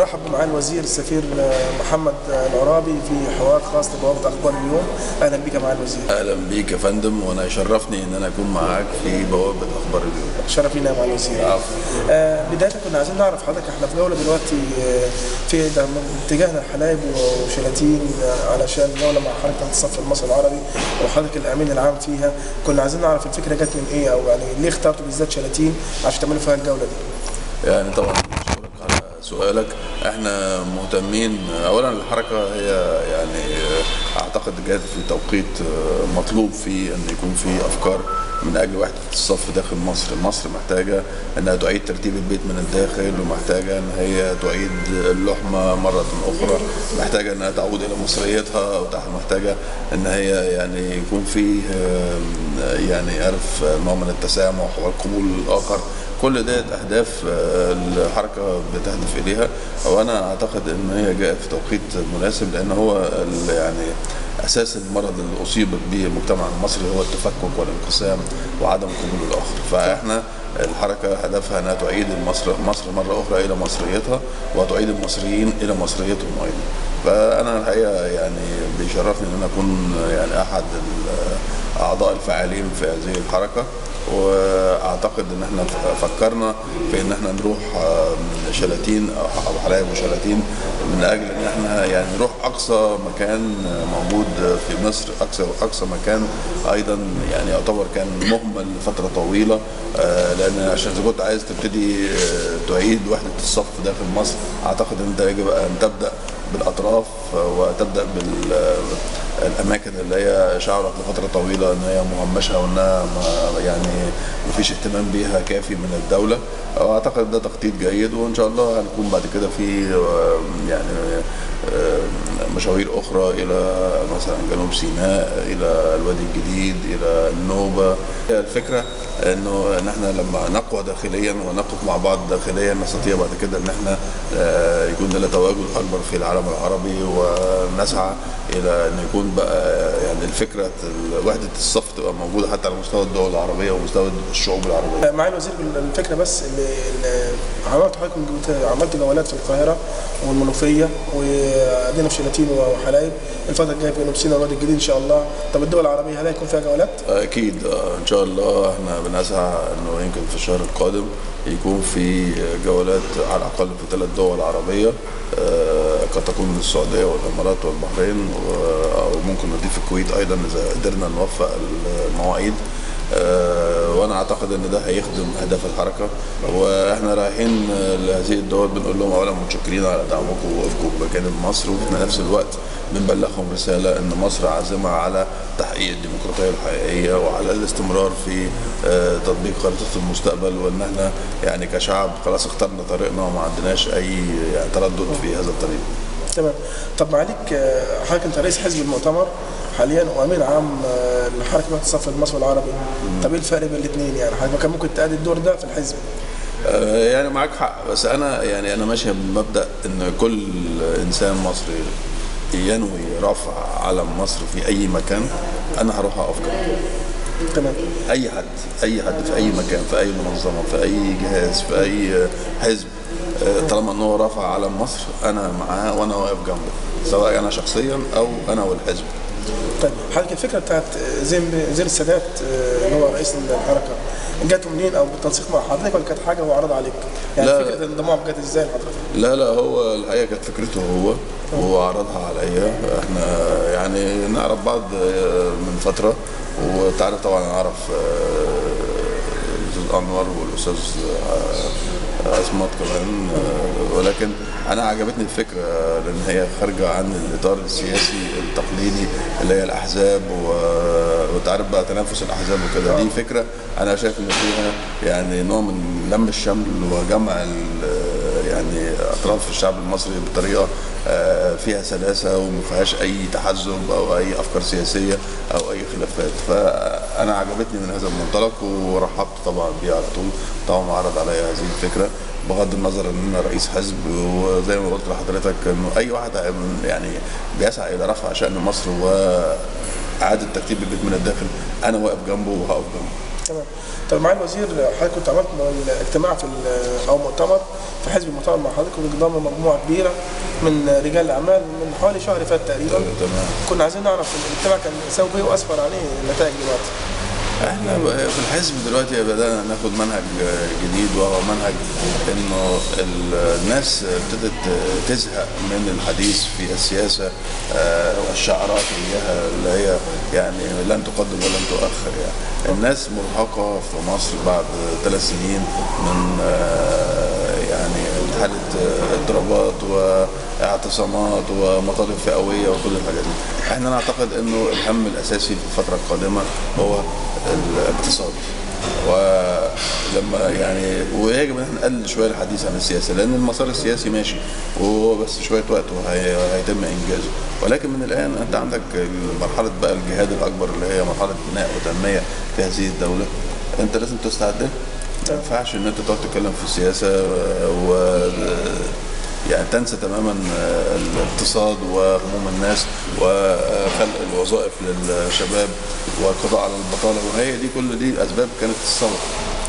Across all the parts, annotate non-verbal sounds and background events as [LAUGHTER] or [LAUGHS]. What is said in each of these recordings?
بنرحب بمعالي الوزير السفير محمد العرابي في حوار خاص لبوابه أخبار اليوم. أهلا بك معالي الوزير. أهلا بيك يا فندم وأنا يشرفني إن أنا أكون معاك في بوابه أخبار اليوم. شرف لينا يا معالي الوزير. آه بداية كنا عايزين نعرف حضرتك إحنا في جوله دلوقتي آه، في اتجاهنا الحلايب وشلاتين آه، علشان جوله مع حركة الصف المصري العربي وحضرتك الأمين العام فيها. كنا عايزين نعرف الفكرة جت من إيه أو يعني ليه اخترتوا بالذات شلاتين عشان تعملوا فيها الجولة دي؟ يعني طبعا سؤالك. إحنا مهتمين. اولا الحركة هي يعني أعتقد جات في توقيت مطلوب فيه إن يكون في أفكار من أجل وحدة الصف داخل مصر، مصر محتاجة إنها تعيد ترتيب البيت من الداخل ومحتاجة إن هي تعيد اللحمة مرة أخرى، محتاجة إنها تعود إلى مصريتها ومحتاجه إن هي يعني يكون فيه يعني عارف نوع من التسامح والقبول الآخر كل ديت أهداف آه، الحركة بتهدف إليها. وأنا أعتقد إن هي جاءت في توقيت مناسب لأن هو يعني أساس المرض اللي أصيب به المجتمع المصري هو التفكك والانقسام وعدم قبول الآخر. فإحنا الحركة هدفها أنها تعيد مصر مصر مرة أخرى إلى مصريتها وتعيد المصريين إلى مصريتهم أيضا. فأنا الحقيقة يعني بيشرفني إن أنا أكون يعني أحد الأعضاء الفاعلين في هذه الحركة وأعتقد إن إحنا فكرنا في إن إحنا نروح آه، شلاتين أو حلايب وشلاتين من أجل إن إحنا يعني نروح أقصى مكان موجود في مصر أقصى أقصى مكان أيضا يعني يعتبر كان مهمل لفترة طويلة آه، لأن عشان إذا كنت عايز تبتدي آه، تعيد وحدة الصف داخل مصر أعتقد إن انت يجب أن تبدأ بالأطراف وتبدأ بالاماكن اللي هي شعرت لفترة طويلة إن هي مهمشة وانها يعني ما فيش اهتمام بيها كافي من الدولة. واعتقد ده تخطيط جيد وإن شاء الله هنكون بعد كده في يعني مشاوير أخرى إلى مثلا جنوب سيناء إلى الوادي الجديد إلى النوبة. الفكرة إنه إن إحنا لما نقوى داخليا ونقف مع بعض داخليا نستطيع بعد كده إن إحنا آه، يكون لنا تواجد أكبر في العالم العربي ونسعى إلى أن يكون بقى يعني الفكرة وحدة الصف تبقى موجودة حتى على مستوى الدول العربية ومستوى الشعوب العربية. معالي الوزير الفكرة بس اللي, عملت حضرتك عملت جولات في القاهرة والمنوفية وادينا في شلاتين وحلايب. الفترة الجاية في جنوب سيناء والوادي الجديد إن شاء الله. طب الدول العربية هل هيكون فيها جولات؟ أكيد آه، إن شاء الله إحنا بنسعى إنه يمكن في الشهر القادم يكون في جولات على الأقل في ثلاث دول عربية آه، قد تكون السعودية والإمارات والبحرين و- أو ممكن نضيف الكويت أيضا إذا قدرنا نوفق المواعيد. آه، وأنا أعتقد إن ده هيخدم أهداف الحركة. وإحنا رايحين آه، لهذه الدول بنقول لهم اولا متشكرين على دعمكم ووقفكم بجانب مصر. وفي نفس الوقت بنبلغهم رسالة إن مصر عازمة على تحقيق الديمقراطية الحقيقية وعلى الاستمرار في آه، تطبيق خريطة المستقبل. وإن إحنا يعني كشعب خلاص اخترنا طريقنا وما عندناش أي يعني تردد في هذا الطريق. تمام. طب معاليك آه، حضرتك انت رئيس حزب المؤتمر حاليا وامين عام آه، لحركة الصف المصري العربي. طب إيه الفرق بين الاثنين يعني؟ حضرتك كان ممكن تأدي الدور ده في الحزب. آه، يعني معاك حق. بس أنا يعني أنا ماشي بمبدأ إن كل إنسان مصري ينوي رفع علم مصر في أي مكان. أنا هروح أقف جنبه. تمام أي حد أي حد في أي مكان في أي منظمة في أي جهاز في أي حزب آه، طالما ان هو رفع علم مصر أنا معاه وأنا واقف جنبه سواء أنا شخصيا أو أنا والحزب طيب حضرتك الفكرة بتاعت زين زين السادات آه، اللي هو رئيس الحركة جاته منين أو بالتنسيق مع حضرتك ولا كانت حاجة هو عرض عليك؟ يعني لا. فكرة الانضمام جت إزاي لحضرتك؟ لا لا هو الحقيقة كانت فكرته هو وهو عرضها عليا إحنا يعني نعرف بعض آه، من فترة وتعرف طبعا اعرف آه، الأستاذ أنور والأستاذ آه، عصمت كمان آه، ولكن أنا عجبتني الفكرة لأن هي خارجة عن الإطار السياسي التقليدي اللي هي الأحزاب وتعرف بقى تنافس الأحزاب وكده. دي فكرة أنا شايف إن فيها يعني نوع من لم الشمل وجمع يعني أطراف الشعب المصري بطريقة فيها سلاسة وما فيهاش أي تحزب أو أي أفكار سياسية أو أي خلافات. فأنا عجبتني من هذا المنطلق ورحبت طبعا بيه على طول. طبعا عرض عليا هذه الفكرة بغض النظر إن أنا رئيس حزب وزي ما قلت لحضرتك إنه أي واحد يعني بيسعى إلى رفع شأن مصر وإعادة ترتيب البيت من الداخل أنا واقف جنبه وهقف جنبه. تمام. طب معالي الوزير حضرتك كنت عملت اجتماع في أو مؤتمر في حزب المؤتمر مع حضرتك وبانضم مجموعة كبيرة من رجال الأعمال من حوالي شهر فات تقريبا. تمام. كنا عايزين نعرف الاجتماع كان سوي إيه وأسفر عليه النتائج دلوقتي. إحنا في الحزب دلوقتي بدأنا ناخد منهج جديد وهو منهج انه ال- الناس ابتدت تزهق من الحديث في السياسة آه، والشعارات اللي هي يعني لن تقدم ولن تؤخر يعني. الناس مرهقة في مصر بعد ثلاث سنين من آه، يعني حالة اضطرابات واعتصامات ومطالب فئوية وكل الحاجات دي. إحنا نعتقد إنه الهم الأساسي في الفترة القادمة هو الاقتصاد. ولما يعني ويجب أن نقلل شوية الحديث عن السياسة لأن المسار السياسي ماشي وهو بس شوية وقت وهيتم إنجازه. ولكن من الآن أنت عندك مرحلة بقى الجهاد الأكبر اللي هي مرحلة بناء وتنمية في هذه الدولة. أنت لازم تستعد. ما ينفعش إن أنت تقعد تتكلم في السياسة و يعني تنسى تماما الاقتصاد وهموم الناس وخلق الوظائف للشباب والقضاء على البطالة. وهي دي كل دي أسباب كانت الثوره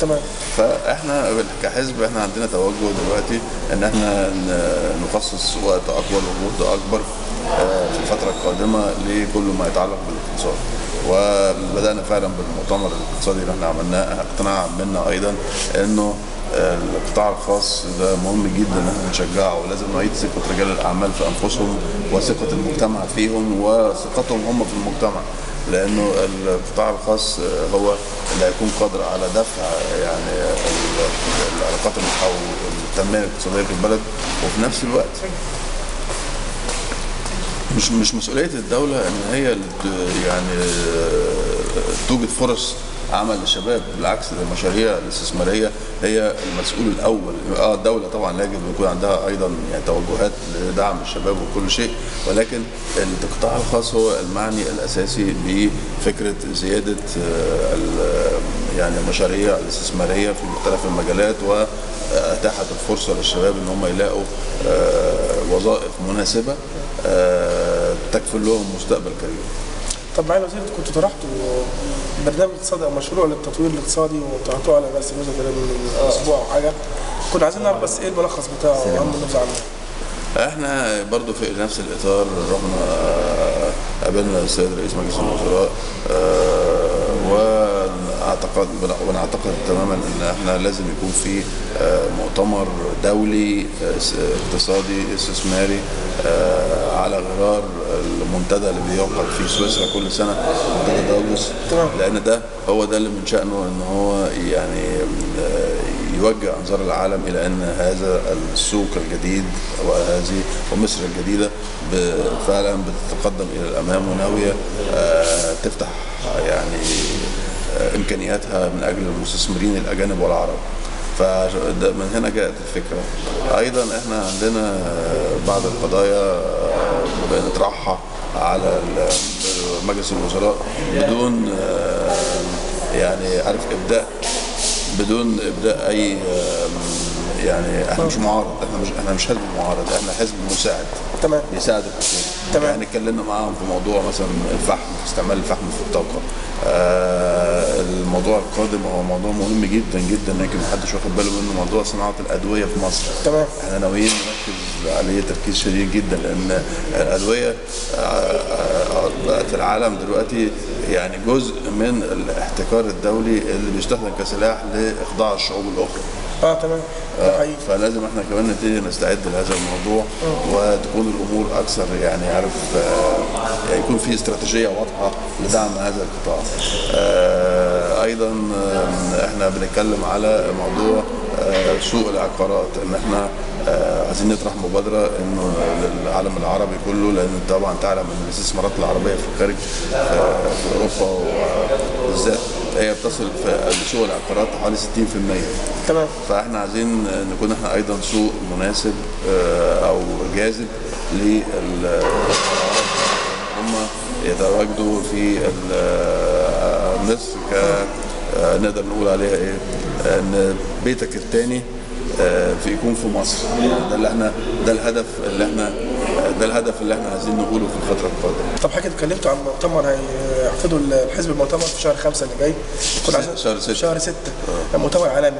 تمام. فإحنا كحزب إحنا عندنا توجه دلوقتي إن إحنا نخصص وقت أطول وجهد أكبر آه، في الفترة القادمة لكل ما يتعلق بالاقتصاد. وبدأنا فعلا بالمؤتمر الاقتصادي اللي إحنا عملناه اقتناع منا أيضا إنه آه، القطاع الخاص ده مهم جدا إن إحنا نشجعه. ولازم نعيد ثقة رجال الأعمال في أنفسهم وثقة المجتمع فيهم وثقتهم هم في المجتمع لأنه القطاع الخاص هو اللي هيكون قادر على دفع يعني ال- العلاقات أو التنمية الاقتصادية في البلد وفي نفس الوقت. مش مش مسؤولية الدولة إن هي يعني توجد فرص عمل للشباب بالعكس المشاريع الاستثمارية هي المسؤول الأول. آه الدولة طبعا يجب يكون عندها أيضا يعني توجهات لدعم الشباب وكل شيء ولكن القطاع الخاص هو المعني الأساسي بفكرة زيادة آه، يعني المشاريع الاستثمارية في مختلف المجالات وأتاحت الفرصة للشباب إن هم يلاقوا آه، وظائف مناسبة آه، تكفل لهم مستقبل كريم. طب معالي الوزير كنتوا طرحتوا برنامج اقتصادي أو مشروع للتطوير الاقتصادي وطرحتوه على رئاسه الوزراء تقريبا من أسبوع أو حاجة. كنا عايزين نعرف بس إيه الملخص بتاعه واهم النبذه عنه. إحنا برضو في نفس الإطار رحنا آه، قابلنا السيد رئيس مجلس الوزراء آه، واعتقد ونعتقد تماما إن إحنا لازم يكون في آه، مؤتمر دولي آه، اقتصادي استثماري آه، على غرار المنتدى اللي بيعقد في سويسرا كل سنة منتدى داووس تمام. لأن ده هو ده اللي من شأنه إن هو يعني يوجه أنظار العالم إلى إن هذا السوق الجديد وهذه ومصر الجديدة فعلا بتتقدم إلى الأمام وناوية تفتح يعني إمكانياتها من أجل المستثمرين الأجانب والعرب. فمن هنا جاءت الفكرة. أيضا إحنا عندنا بعض القضايا بنطرحها على مجلس الوزراء بدون يعني عارف إبداء بدون إبداء أي يعني إحنا مش معارض إحنا مش إحنا مش حزب معارض إحنا حزب مساعد. تمام. بيساعد الحكومة. تمام. يعني اتكلمنا معاهم في موضوع مثلا الفحم استعمال الفحم في الطاقة آه الموضوع القادم هو موضوع مهم جدا جدا يمكن محدش واخد باله منه موضوع صناعة الأدوية في مصر تمام. إحنا ناويين نركز عليه تركيز شديد جدا لأن الأدوية آه، آه، بقت في العالم دلوقتي يعني جزء من الاحتكار الدولي اللي بيستخدم كسلاح لإخضاع الشعوب الأخرى آه تمام. حقيقي. فلازم إحنا كمان نبتدي نستعد لهذا الموضوع وتكون الأمور أكثر يعني عارف آه، يكون في استراتيجية واضحة لدعم هذا القطاع. آه، أيضا آه، إحنا بنتكلم على موضوع آه، سوق العقارات إن إحنا آه، عايزين نطرح مبادرة إنه للعالم العربي كله لأن طبعا تعلم إن الاستثمارات العربية في الخارج في أوروبا وبالذات هي بتصل في سوق العقارات حوالي 60% تمام. فإحنا عايزين نكون إحنا أيضا سوق مناسب آه، أو جاذب لل هم يتواجدوا في آه، مصر ك نقدر نقول عليها إيه؟ إن بيتك الثاني في يكون في مصر. ده اللي إحنا ده الهدف اللي إحنا ده الهدف اللي إحنا عايزين نقوله في الفترة القادمه طب حضرتك اتكلمتوا عن مؤتمر هيعقدوا الحزب المؤتمر في شهر خمسة اللي جاي. شهر ستة. شهر ستة. مؤتمر عالمي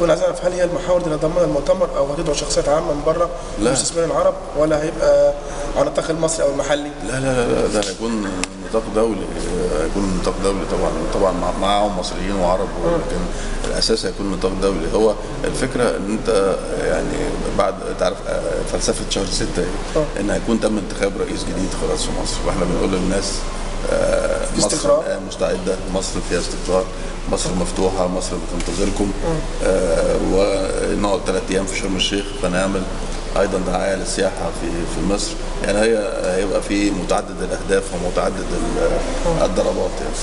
كنا عايزين نعرف هل هي المحاور دي اللي ضمنها المؤتمر أو هتدعو شخصيات عامة من بره لا. المستثمرين العرب ولا هيبقى على النطاق المصري أو المحلي؟ لا لا لا, لا ده هيكون نطاق دولي. هيكون نطاق دولي طبعا. طبعا مع- معاهم مصريين وعرب ولكن الأساس هيكون نطاق دولي. هو الفكرة إن أنت يعني بعد تعرف آه، فلسفة شهر ستة إيه؟ إن هيكون تم انتخاب رئيس جديد خلاص في مصر. وإحنا بنقول للناس آه، مصر. الآن مستعدة. مصر فيها استقرار. مصر مفتوحة. مصر بتنتظركم. آه ونقعد ثلاث أيام في شرم الشيخ. فنعمل أيضا دعاية للسياحة في في مصر. يعني هي هيبقى في متعدد الأهداف ومتعدد ال- الضربات يعني.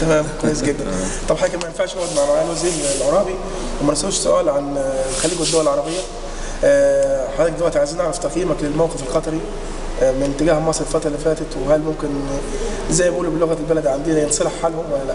تمام. كويس جدا. [LAUGHS] طب حضرتك ما ينفعش نقعد مع معالي الوزير العرابي وما نسألوش سؤال عن الخليج والدول العربية؟ آه، حضرتك دلوقتي عايزين نعرف تقييمك للموقف القطري آه، من تجاه مصر الفترة اللي فاتت وهل ممكن زي ما بيقولوا بلغة البلد عندنا ينصلح حالهم ولا لا؟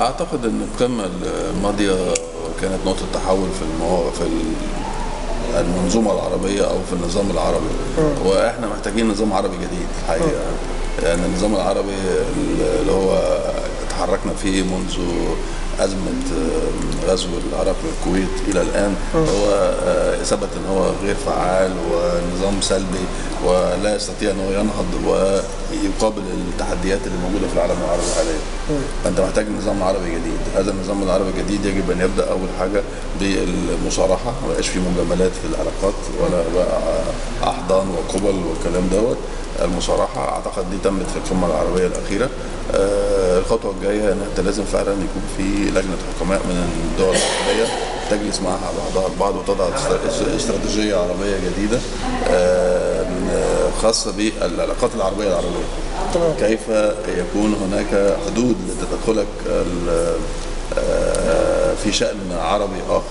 أعتقد إن القمة الماضية كانت نقطة تحول في المو... في ال- المنظومة العربية أو في النظام العربي. وإحنا محتاجين نظام عربي جديد الحقيقة يعني النظام العربي اللي هو تحركنا فيه منذ أزمة آه، غزو العراق للكويت إلى الآن. هو آه، ثبت أن هو غير فعال ونظام سلبي ولا يستطيع أنه ينهض ويقابل التحديات اللي موجودة في العالم العربي حاليا. فأنت محتاج نظام عربي جديد. هذا النظام العربي الجديد يجب أن يبدأ أول حاجة بالمصارحة. ما يبقاش في مجاملات في العلاقات ولا بقى أحضان وقبل والكلام دوت. المصارحة أعتقد دي تمت في القمة العربية الأخيرة. آه، الخطوة الجاية إن أنت لازم فعلا يكون في لجنة حكماء من الدول العربية تجلس معها بعضها البعض وتضع است- استراتيجية عربية جديدة آه، خاصة بالعلاقات العربية العربية تمام. كيف يكون هناك حدود لتدخلك آه، في شأن عربي آخر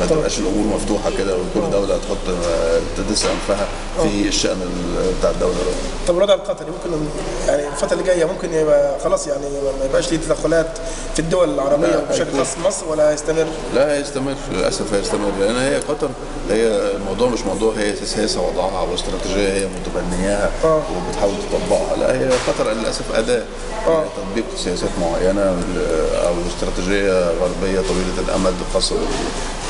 ما تبقاش الأمور مفتوحة كده وكل دولة تحط آه، تدس أنفها في الشأن ال- بتاع الدولة ده طب الوضع القطري ممكن يعني الفترة اللي جاية ممكن يبقى خلاص يعني ما يبقاش ليه تدخلات في الدول العربية هيكون. خاص مصر ولا هيستمر؟ لا هيستمر للأسف هيستمر لأن هي قطر هي الموضوع مش موضوع هي سياسة وضعها واستراتيجية هي متبنياها آه. وبتحاول تطبقها لا هي قطر للأسف اداه آه. تطبيق سياسات معينة أو استراتيجية غربية طويلة الأمد خاصة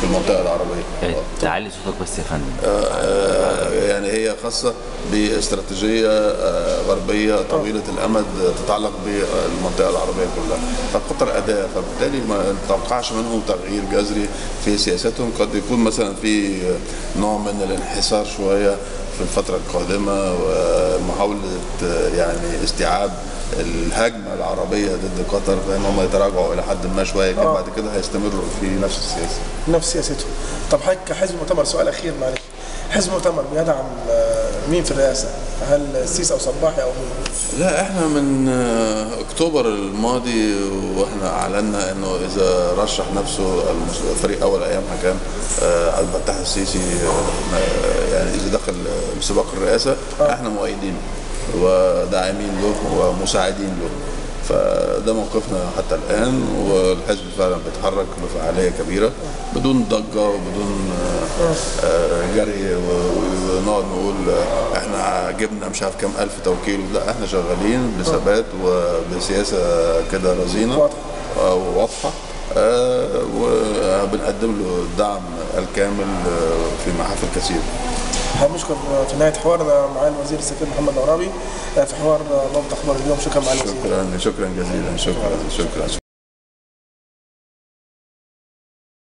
بال- بالمنطقة العربية. يعني تعالي صوتك بس يا فندم. آه، يعني هي خاصة باستراتيجية آه، غربية طويلة الأمد تتعلق بالمنطقة العربية كلها. فقطر أداة فبالتالي ما نتوقعش منهم تغيير جذري في سياساتهم قد يكون مثلا في نوع من الانحسار شوية في الفترة القادمة ومحاولة آه، يعني استيعاب الهجمة العربية ضد قطر فإن هم يتراجعوا إلى حد ما شوية لكن آه. بعد كده هيستمروا في نفس السياسة نفس سياسته طب حضرتك كحزب مؤتمر سؤال أخير معلش حزب مؤتمر بيدعم آه، مين في الرئاسة؟ هل السيسي أو صباحي أو مين؟ لا إحنا من آه، أكتوبر الماضي وإحنا أعلنا إنه إذا رشح نفسه فريق أول ايامها كان عبد الفتاح السيسي يعني إذا دخل سباق الرئاسة إحنا مؤيدين وداعمين له ومساعدين له. فده موقفنا حتى الآن والحزب فعلا بيتحرك بفعالية كبيرة بدون ضجة وبدون آه، آه، جري ونقعد نقول آه، إحنا جبنا مش عارف كام ألف توكيل. لا إحنا شغالين بثبات وبسياسة كده رزينة واضحة. وواضحه آه، وبنقدم له الدعم الكامل في محافل كثيره نشكر في نهاية حوارنا مع الوزير السفير محمد العرابي آه، في حوار آه، بوابه أخبار اليوم. شكرا معالي شكرا شكرا جزيلا شكرا شكرا.